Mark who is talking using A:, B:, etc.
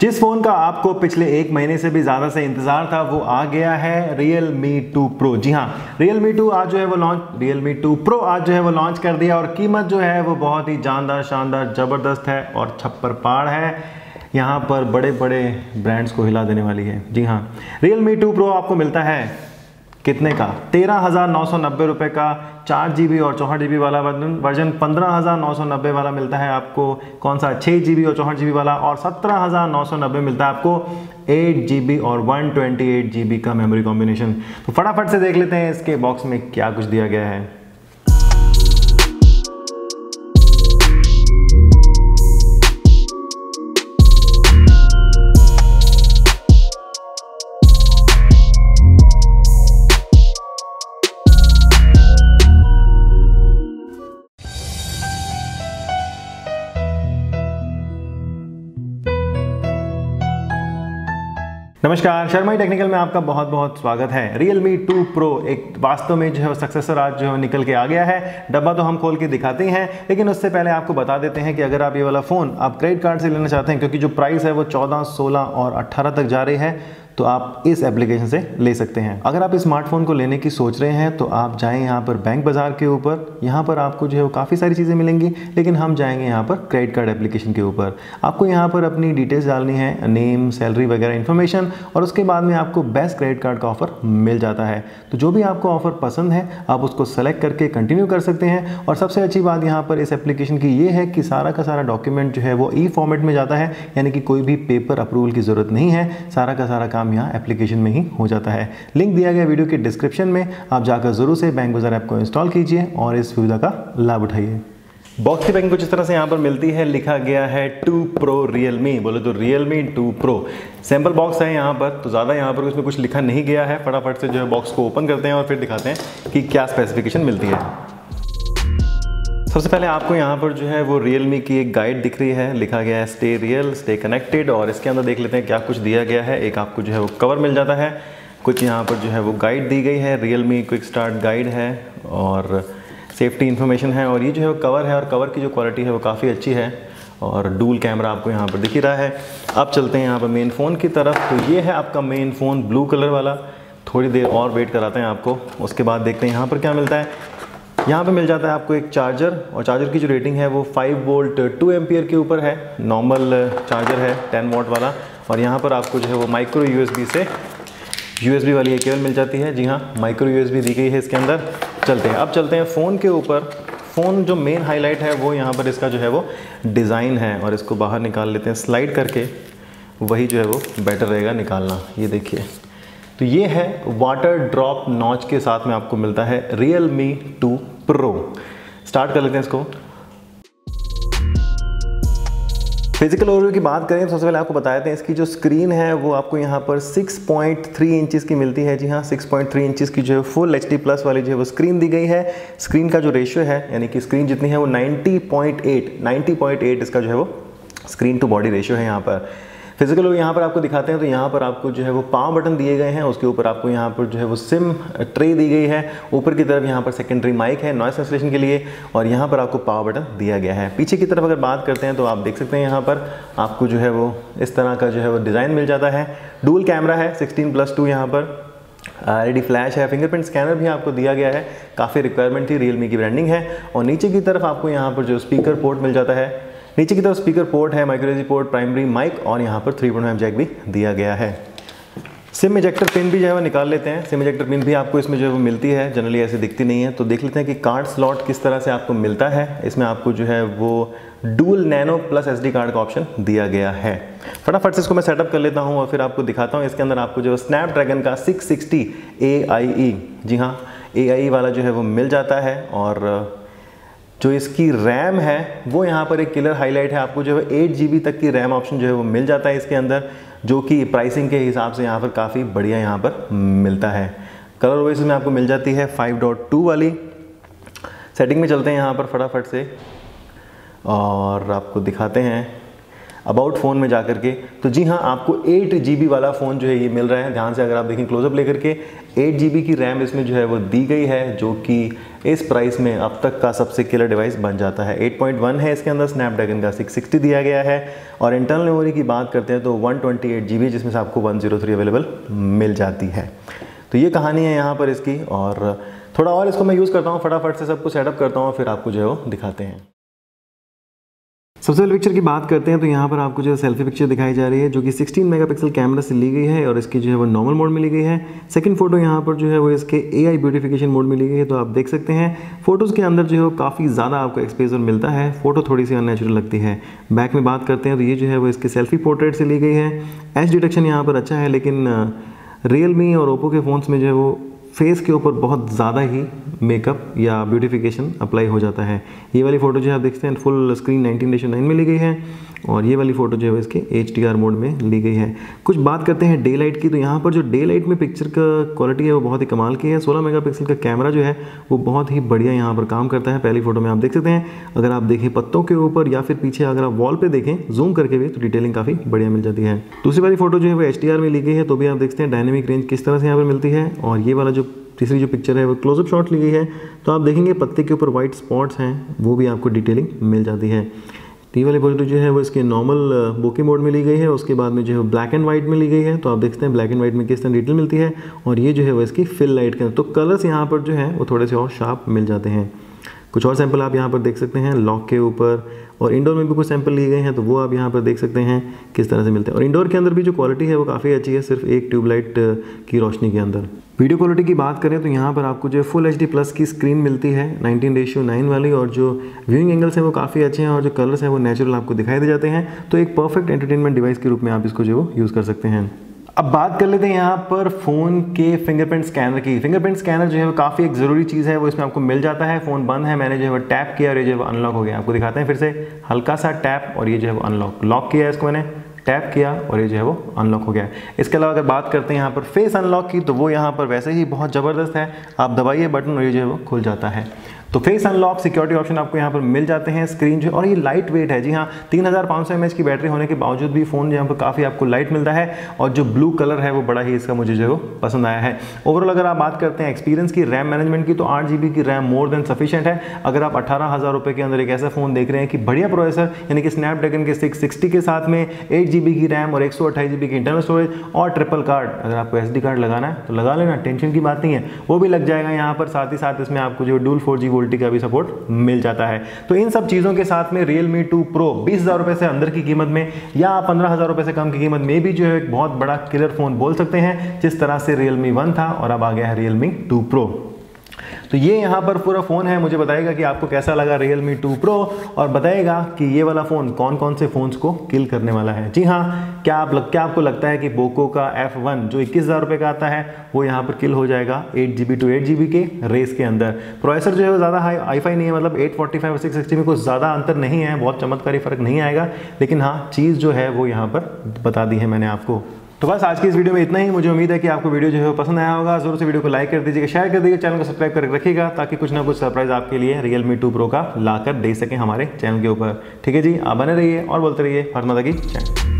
A: जिस फ़ोन का आपको पिछले एक महीने से भी ज़्यादा से इंतज़ार था, वो आ गया है रियल मी टू प्रो जी हाँ रियल मी टू आज जो है वो launch Realme two pro आज जो है वो लॉन्च कर दिया और कीमत जो है वो बहुत ही जानदार, शानदार, ज़बरदस्त है और छप्पर पाड़ है। यहाँ पर बड़े बड़े ब्रांड्स को हिला देने वाली है। जी हाँ रियल मी टू प्रो आपको मिलता है। कितने का? तेरह हज़ार नौ सौ नब्बे रुपये का चार जी बी और चौंसठ जी बी वाला वर्जन पंद्रह हज़ार नौ सौ नब्बे वाला मिलता है आपको। कौन सा? छः जी बी और चौंसठ जी बी वाला और सत्रह हज़ार नौ सौ नब्बे मिलता है आपको एट जी बी और one twenty eight G B का मेमोरी कॉम्बिनेशन तो फटाफट से देख लेते हैं इसके बॉक्स में क्या कुछ दिया गया है। नमस्कार शर्मा टेक्निकल में आपका बहुत बहुत स्वागत है। Realme 2 Pro एक वास्तव में जो है सक्सेसर आज जो है निकल के आ गया है। डब्बा तो हम खोल के दिखाते हैं लेकिन उससे पहले आपको बता देते हैं कि अगर आप ये वाला फ़ोन आप क्रेडिट कार्ड से लेना चाहते हैं क्योंकि जो प्राइस है वो 14, 16 और 18 तक जा रही है तो आप इस एप्लीकेशन से ले सकते हैं। अगर आप स्मार्टफ़ोन को लेने की सोच रहे हैं तो आप जाएँ यहाँ पर बैंक बाज़ार के ऊपर। यहाँ पर आपको जो है वो काफ़ी सारी चीज़ें मिलेंगी, लेकिन हम जाएँगे यहाँ पर क्रेडिट कार्ड एप्लीकेशन के ऊपर। आपको यहाँ पर अपनी डिटेल्स डालनी है नेम सैलरी वगैरह इन्फॉर्मेशन और उसके बाद में आपको बेस्ट क्रेडिट कार्ड का ऑफ़र मिल जाता है। तो जो भी आपको ऑफ़र पसंद है, आप उसको सेलेक्ट करके कंटिन्यू कर सकते हैं। और सबसे अच्छी बात यहाँ पर इस एप्लीकेशन की ये है कि सारा का सारा डॉक्यूमेंट जो है वो ई फॉर्मेट में जाता है, यानी कि कोई भी पेपर अप्रूवल की ज़रूरत नहीं है। सारा का सारा काम यहाँ एप्लीकेशन में ही हो जाता है। लिंक दिया गया वीडियो के डिस्क्रिप्शन में। आप जाकर ज़रूर से बैंक बाज़ार ऐप को इंस्टॉल कीजिए और इस सुविधा का लाभ उठाइए। बॉक्स की पैकिंग कुछ इस तरह से यहाँ पर मिलती है, लिखा गया है टू प्रो रियल मी बोले तो Realme two pro. Sample box है यहाँ पर तो ज़्यादा यहाँ पर उसमें कुछ लिखा नहीं गया है। फटाफट से जो है बॉक्स को ओपन करते हैं और फिर दिखाते हैं कि क्या स्पेसिफिकेशन मिलती है। सबसे पहले आपको यहाँ पर जो है वो रियल की एक गाइड दिख रही है। लिखा गया है स्टे रियल स्टे कनेक्टेड और इसके अंदर देख लेते हैं क्या कुछ दिया गया है। एक आपको जो है वो कवर मिल जाता है। कुछ यहाँ पर जो है वो गाइड दी गई है। Realme quick start guide है और सेफ्टी इन्फॉर्मेशन है और ये जो है वो कवर है और कवर की जो क्वालिटी है वो काफ़ी अच्छी है और डूल कैमरा आपको यहाँ पर दिख ही रहा है। अब चलते हैं यहाँ पर मेन फ़ोन की तरफ़। तो ये है आपका मेन फ़ोन ब्लू कलर वाला। थोड़ी देर और वेट कराते हैं आपको। उसके बाद देखते हैं यहाँ पर क्या मिलता है। यहाँ पे मिल जाता है आपको एक चार्जर और चार्जर की जो रेटिंग है वो 5 वोल्ट 2 एम्पियर के ऊपर है। नॉर्मल चार्जर है 10 वॉट वाला। और यहाँ पर आपको जो है वो माइक्रो यूएसबी से यूएसबी वाली एक केबल मिल जाती है। जी हाँ माइक्रो यूएसबी दी गई है इसके अंदर। चलते हैं। अब चलते हैं फ़ोन के ऊपर। फ़ोन जो मेन हाईलाइट है वो यहाँ पर इसका जो है वो डिज़ाइन है और इसको बाहर निकाल लेते हैं। स्लाइड करके वही जो है वो बेटर रहेगा निकालना। ये देखिए। तो ये है वाटर ड्रॉप नॉच के साथ में आपको मिलता है Realme two pro start कर लेते हैं इसको। फ़िज़िकल ओवरव्यू की बात करें तो सबसे पहले आपको बताते हैं, इसकी जो स्क्रीन है, वो आपको यहाँ पर 6.3 इंचेस की मिलती है। जी हाँ 6.3 इंचेस की जो है फुल एचडी प्लस वाली जो है वो स्क्रीन दी गई है। स्क्रीन का जो रेशियो है, यानी कि स्क्रीन जितनी है वो 90.8 90.8 इसका जो है वो स्क्रीन टू बॉडी रेशियो है यहाँ पर। फ़िज़िकल व्यू यहाँ पर आपको दिखाते हैं तो यहाँ पर आपको जो है वो पाँव बटन दिए गए हैं, उसके ऊपर आपको यहाँ पर जो है वो सिम ट्रे दी गई है। ऊपर की तरफ़ यहाँ पर सेकेंडरी माइक है नॉइस कैंसलेशन के लिए, और यहाँ पर आपको पावर बटन दिया गया है। पीछे की तरफ़ अगर बात करते हैं तो आप देख सकते हैं यहाँ पर आपको जो है वो इस तरह का जो है वो डिज़ाइन मिल जाता है। डूल कैमरा है सिक्सटीन प्लस टू यहाँ पर रेडी फ्लैश है फिंगरप्रिंट स्कैनर भी आपको दिया गया है। काफ़ी रिक्वायरमेंट थी रियलमी की ब्रांडिंग है, और नीचे की तरफ़ आपको यहाँ पर जो स्पीकर पोर्ट मिल जाता है नीचे की तरफ़ स्पीकर पोर्ट है माइक्रोजी पोर्ट प्राइमरी माइक और यहाँ पर थ्री पॉइंट जैक भी दिया गया है। सिम इजेक्टर पिन भी जो है वो निकाल लेते हैं। सिम इजेक्टर पिन भी आपको इसमें जो है वो मिलती है जनरली ऐसे दिखती नहीं है। तो देख लेते हैं कि कार्ड स्लॉट किस तरह से आपको मिलता है। इसमें आपको जो है वो dual nano plus SD card का ऑप्शन दिया गया है। फटाफट से इसको मैं सेटअप कर लेता हूँ और फिर आपको दिखाता हूँ। इसके अंदर आपको जो स्नैपड्रैगन का 660 AIE जी हाँ AIE वाला जो है वो मिल जाता है और जो इसकी रैम है, वो यहाँ पर एक किलर हाईलाइट है। आपको जो है एट जी तक की रैम ऑप्शन जो है वो मिल जाता है इसके अंदर, जो कि प्राइसिंग के हिसाब से यहाँ पर काफ़ी बढ़िया यहाँ पर मिलता है। कलर वाइज में आपको मिल जाती है 5.2 वाली। सेटिंग में चलते हैं यहाँ पर फटाफट से और आपको दिखाते हैं। अबाउट फ़ोन में जा के। तो जी हाँ आपको एट जी वाला फ़ोन जो है ये मिल रहा है। ध्यान से अगर आप देखें क्लोजअप लेकर के एट जी की रैम इसमें जो है वो दी गई है, जो कि इस प्राइस में अब तक का सबसे किलर डिवाइस बन जाता है। 8.1 है इसके अंदर स्नैपड्रैगन का 660 दिया गया है। और इंटरनल मेमोरी की बात करते हैं तो 128 जी जिसमें से आपको 103 अवेलेबल मिल जाती है। तो ये कहानी है यहाँ पर इसकी। और थोड़ा और इसको मैं यूज़ करता हूँ, फटाफट से सब कुछ सेटअप करता हूँ, फिर आपको जो है वो दिखाते हैं। सबसे पहले पिक्चर की बात करते हैं तो यहाँ पर आपको जो है सेल्फी पिक्चर दिखाई जा रही है, जो कि 16 मेगापिक्सल कैमरा से ली गई है और इसकी जो है वो नॉर्मल मोड में ली गई है। सेकंड फ़ोटो यहाँ पर जो है वो इसके ए ब्यूटिफिकेशन मोड में ली गई है तो आप देख सकते हैं फ़ोटोज़ के अंदर जो है काफ़ी ज़्यादा आपको एक्सपेजर मिलता है। फ़ोटो थोड़ी सी अननेचुरल लगती है। बैक में बात करते हैं तो ये जो है वो इसके सेल्फी पोर्ट्रेट से ली गई है। एच डिटेक्शन यहाँ पर अच्छा है, लेकिन रियल और ओप्पो के फ़ोन्स में जो है वो फेस के ऊपर बहुत ज़्यादा ही मेकअप या ब्यूटिफिकेशन अप्लाई हो जाता है। ये वाली फ़ोटो जो है आप देखते हैं फुल स्क्रीन नाइनटीन डेशन नाइन में ली गई है और ये वाली फ़ोटो जो है इसके एच मोड में ली गई है। कुछ बात करते हैं डे लाइट की तो यहाँ पर जो डे लाइट में पिक्चर का क्वालिटी है वो बहुत ही कमाल की है। 16 मेगापिक्सल का कैमरा जो है वो बहुत ही बढ़िया यहाँ पर काम करता है। पहली फ़ोटो में आप देख सकते हैं। अगर आप देखें पत्तों के ऊपर या फिर पीछे अगर आप वॉल पर देखें जूम करके भी तो डिटेलिंग काफ़ी बढ़िया मिल जाती है। दूसरी वाली फ़ोटो जो है वो एच में ली गई है तो भी आप देखते हैं डायनेमिक रेंज किस तरह से यहाँ पर मिलती है और ये वाला जो तीसरी जो पिक्चर है, वो क्लोजअप शॉट ली गई है। तो आप देखेंगे पत्ते के ऊपर वाइट स्पॉट्स हैं, वो भी आपको डिटेलिंग मिल जाती है। टी वाली फ़ोटो जो है, वो इसके नॉर्मल बोकी मोड में ली गई है, उसके बाद में जो है ब्लैक एंड वाइट में ली गई है। तो आप देखते हैं ब्लैक एंड वाइट में किस तरह डिटेल मिलती है, और ये जो है वो इसकी फिल लाइट के तो कलर्स यहाँ पर जो है, वो थोड़े से और शार्प मिल जाते हैं। कुछ और सैंपल आप यहाँ पर देख सकते हैं लॉक के ऊपर, और इंडोर में भी कुछ सैंपल लिए गए हैं तो वो आप यहाँ पर देख सकते हैं किस तरह से मिलते हैं। और इंडोर के अंदर भी जो क्वालिटी है, वो काफ़ी अच्छी है, सिर्फ़ एक ट्यूबलाइट की रोशनी के अंदर। वीडियो क्वालिटी की बात करें तो यहाँ पर आपको जो फुल एचडी प्लस की स्क्रीन मिलती है 19 रेशियो 9 वाली, और जो व्यूइंग एंगल्स हैं, वो काफ़ी अच्छे हैं, और जो कलर्स हैं, वो नेचुरल आपको दिखाई दे जाते हैं। तो एक परफेक्ट एंटरटेनमेंट डिवाइस के रूप में आप इसको जो यूज़ कर सकते हैं। अब बात कर लेते हैं यहाँ पर फ़ोन के फिंगरप्रिंट स्कैनर की। फिंगरप्रिंट स्कैनर जो है वो काफ़ी एक ज़रूरी चीज़ है, वो इसमें आपको मिल जाता है। फ़ोन बंद है, मैंने जो है वो टैप किया और ये जो है वो अनलॉक हो गया। आपको दिखाते हैं फिर से हल्का सा टैप और ये जो है वो अनलॉक लॉक किया है इसको मैंने, टैप किया और ये जो है वो अनलॉक हो गया। इसके अलावा अगर बात करते हैं यहाँ पर फेस अनलॉक की तो वो यहाँ पर वैसे ही बहुत ज़बरदस्त है। आप दबाइए बटन और ये जो है वो खुल जाता है। तो फेस अनलॉक सिक्योरिटी ऑप्शन आपको यहाँ पर मिल जाते हैं स्क्रीन जो और ये लाइट वेट है। जी हाँ तीन हज़ार पाँच सौ की बैटरी होने के बावजूद भी फ़ोन यहाँ पर काफ़ी आपको लाइट मिलता है और जो ब्लू कलर है वो बड़ा ही इसका मुझे जो पसंद आया है। ओवरऑल अगर आप बात करते हैं एक्सपीरियंस की रैम मैनेजमेंट की तो आठ की रैम मोर देन सफिशियंट है। अगर आप अठारह हज़ार के अंदर एक ऐसा फ़ोन देख रहे हैं कि बढ़िया प्रोसेसर यानी कि स्नैपड्रैगन के सिक्स के साथ में एट की रैम और एक की इंटरनल स्टोरेज और ट्रिपल कार्ड अगर आपको एसडी कार्ड लगाना है तो लगा लेना, टेंशन की बात नहीं है। वो भी लग जाएगा यहाँ पर, साथ ही साथ इसमें आपको जो डूल फोर वोल्टी का भी सपोर्ट मिल जाता है। तो इन सब चीज़ों के साथ में रियल मी टू प्रो बीस हज़ार रुपए से अंदर की कीमत में या पंद्रह हज़ार रुपए से कम की कीमत में भी जो है एक बहुत बड़ा किलर फ़ोन बोल सकते हैं, जिस तरह से रियल मी वन था और अब आ गया है रियल मी टू प्रो तो ये यहाँ पर पूरा फ़ोन है मुझे बताएगा कि आपको कैसा लगा रियल मी टू प्रो और बताएगा कि ये वाला फ़ोन कौन कौन से फ़ोन्स को किल करने वाला है। जी हाँ क्या आप लग, क्या आपको लगता है कि बोको का F1 जो इक्कीस हज़ार रुपये का आता है वो यहाँ पर किल हो जाएगा eight G B two eight G B के रेस के अंदर? प्रोसेसर जो है वो ज़्यादा हाई हाईफाई नहीं है मतलब eight forty five six sixty में कुछ ज़्यादा अंतर नहीं है बहुत चमत्कारी फ़र्क नहीं आएगा लेकिन हाँ चीज़ जो है वो यहाँ पर बता दी है मैंने आपको। तो बस आज की इस वीडियो में इतना ही। मुझे उम्मीद है कि आपको वीडियो जो है पसंद आया होगा। ज़रूर से वीडियो को लाइक कर दीजिएगा शेयर कर दीजिएगा चैनल को सब्सक्राइब करके रखिएगा, ताकि कुछ ना कुछ सरप्राइज़ आपके लिए रियल मी टू प्रो का लाकर दे सकें हमारे चैनल के ऊपर। ठीक है जी, आप बने रहिए और बोलते रहिए, हर की चैनल